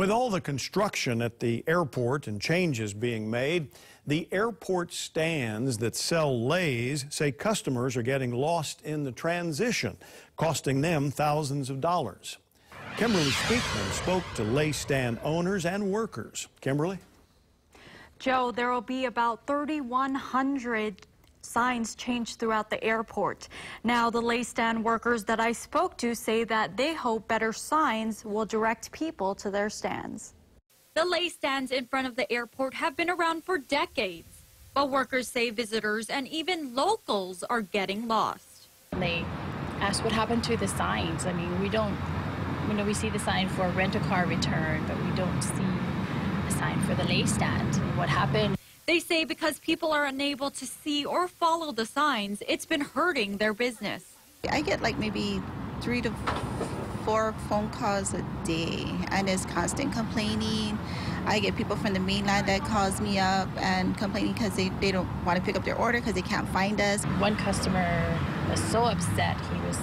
With all the construction at the airport and changes being made, the airport stands that sell leis say customers are getting lost in the transition, costing them thousands of dollars. Kimberly Speakman spoke to Lei stand owners and workers. Kimberly? Joe, there will be about 3,100 signs changed throughout the airport. Now, the lei stand workers that I spoke to say that they hope better signs will direct people to their stands. The lei stands in front of the airport have been around for decades, but workers say visitors and even locals are getting lost. They ask what happened to the signs. I mean, we don't, you know, we see the sign for rent a car return, but we don't see a sign for the lei stand. What happened? They say because people are unable to see or follow the signs, it's been hurting their business. I get like maybe three to four phone calls a day, and it's constant complaining. I get people from the mainland that calls me up and complaining because they, they don't want to pick up their order because they can't find us. One customer was so upset. He was,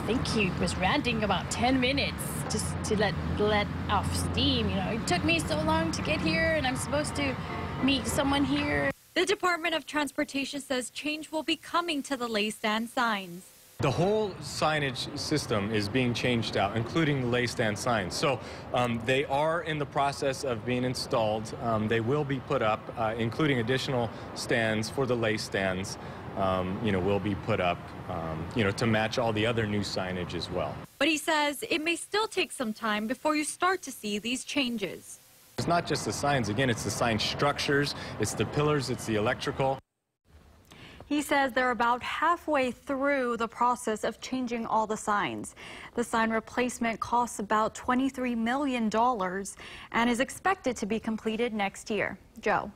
I think he was ranting about 10 minutes just to let let off steam. You know, it took me so long to get here, and I'm supposed to meet someone here. The Department of Transportation says change will be coming to the lei stand signs. The whole signage system is being changed out, including the lei stand signs. So um, they are in the process of being installed. Um, they will be put up, uh, including additional stands for the lei stands. Um, you know, will be put up, um, you know, to match all the other new signage as well. But he says it may still take some time before you start to see these changes. It's not just the signs. Again, it's the sign structures, it's the pillars, it's the electrical. He says they're about halfway through the process of changing all the signs. The sign replacement costs about $23 million and is expected to be completed next year. Joe.